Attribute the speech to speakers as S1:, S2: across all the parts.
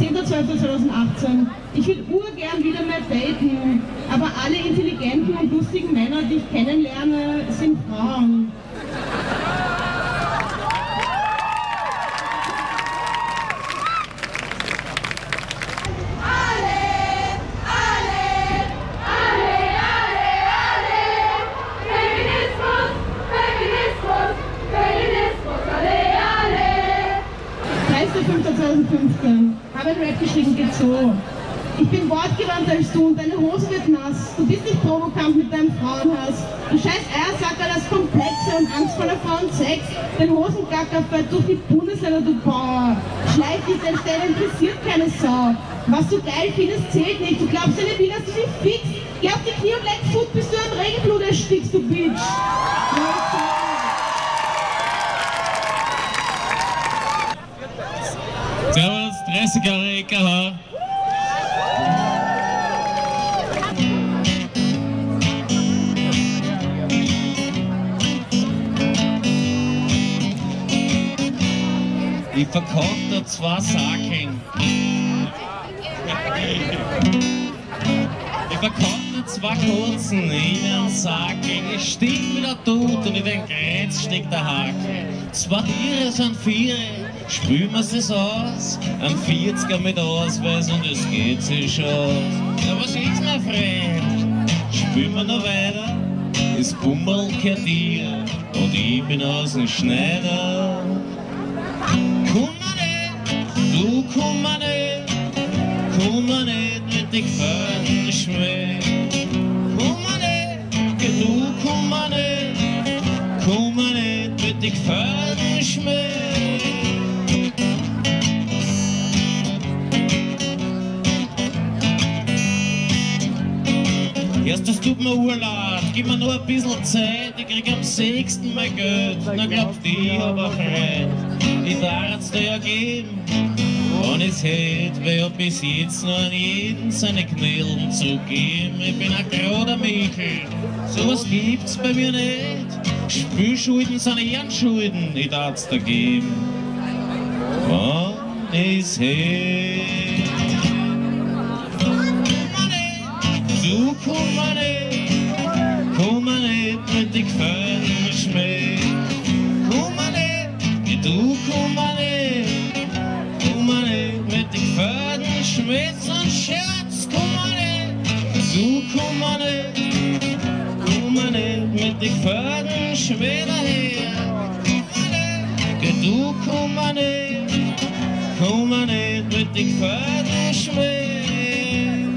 S1: 10.12.2018. Ich würde urgern wieder mal daten, aber alle intelligenten und lustigen Männer, die ich kennenlerne, sind Frauen. Habe ein Rap geschrieben, geht so. Ich bin wortgewandter als du und deine Hose wird nass. Du bist nicht provokant mit deinem Frauenhass. Du scheiß Eiersacker, das Komplexe und angstvoller Frauen Sex. Dein Hosengacker fährt durch die Bundesländer, du Bauer. Schleich dich, dein Stelle interessiert keine Sau. Was du geil findest, zählt nicht. Du glaubst ja nicht, wie dass du dich fixst. Geh auf die Knie und leck Food, bis du am Regenblut erstickst, du Bitch.
S2: Servus, 30 Jahre EKH. Ich verkaufe da zwei Sachen. Ich verkaufe zwei kurzen in einen Sacken. Ich stehe wieder tot und in den Kreuz steckt der Haken. Zwei Tiere sind vier, spülen wir es aus. Ein 40er mit Ausweis und es geht sich schon aus. Ja, was ist, mein Freund? Spülen wir noch weiter? Das Bummel gehört dir und ich bin aus dem Schneider. Komm nicht, du komm nicht, komm nicht mit den Gefährten Schmäh. Nicht, komm nicht mit den Gefährten Schmäh. Erst das tut mir urlaub, gib mir nur ein bisschen Zeit, ich krieg am 6. Mal Geld, na glaubst du, ich hab auch recht. Ich darf's dir ja geben, wenn ich's hätt, wer bis jetzt noch an jeden seine Knillen zu geben. Ich bin ein gerader Michel, sowas gibt's bei mir nicht. Spülschulden sind Ehrenschulden, ich darf's dir geben. Wenn ich's hätt. Du komm nicht, komm nicht mit den Gefährten Schmäh. Komm nicht, du komm nicht, komm nicht mit den Gefährten Schmäh. Sonst Scherz, Gefährten Schmäh daher. Du komm nicht, komm nicht mit den Gefährten Schmäh.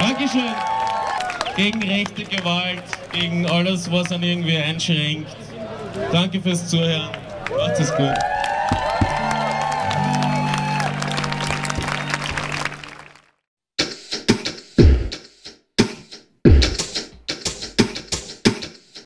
S2: Dankeschön. Gegen rechte Gewalt, gegen alles, was einen irgendwie einschränkt. Danke fürs Zuhören. Macht es gut.